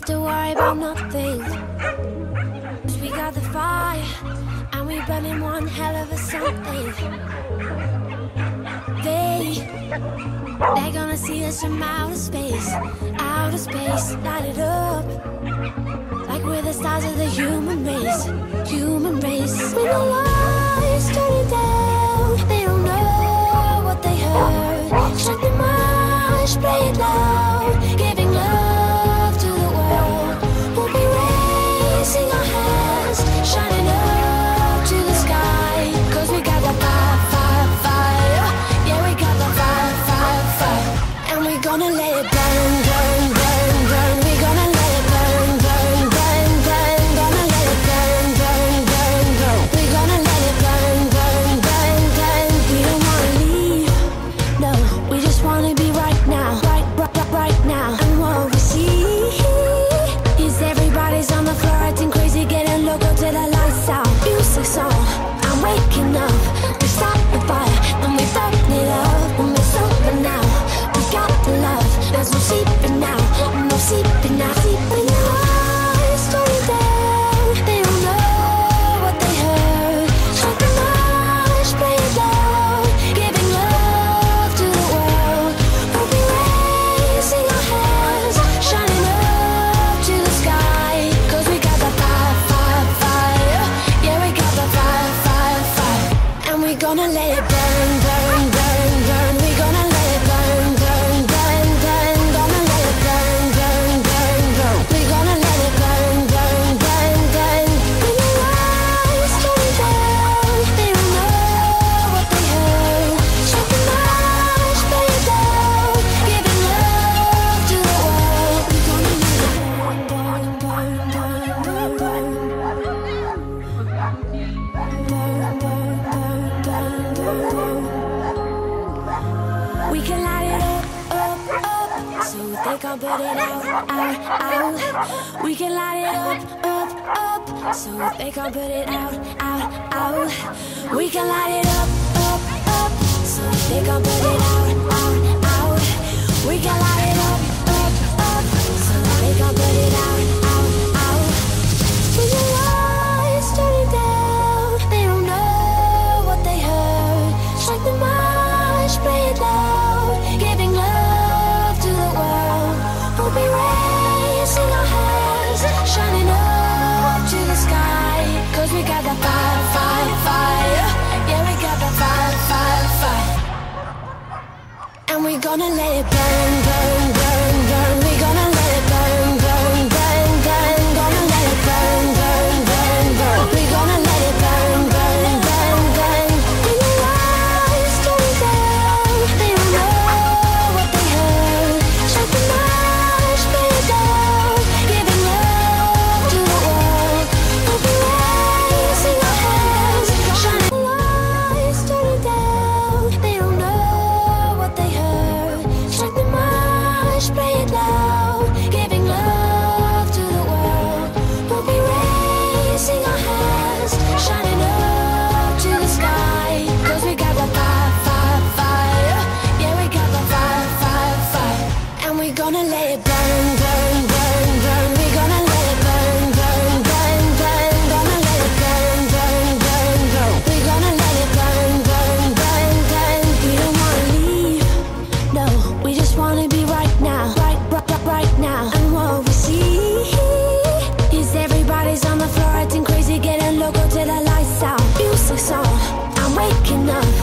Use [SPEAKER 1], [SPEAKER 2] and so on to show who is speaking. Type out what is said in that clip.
[SPEAKER 1] have to worry about nothing. Cause we got the fire, and we burning one hell of a something. They, they're gonna see us from outer space, outer space, light it up. Like we're the stars of the human race, human race. We know gonna let. they gon' put it out, out, out. We can light it up, up, up. So they gon' put it out, out, out. We can light it up, up, up. So they gon' put it out, out, out. We can light it up, up, up. So they gon' put it out, out, out. When the lights turning down, they don't know what they heard. Strike the match, play it loud. gonna let it burn, burn, burn. go to the lights out, music song. I'm waking up.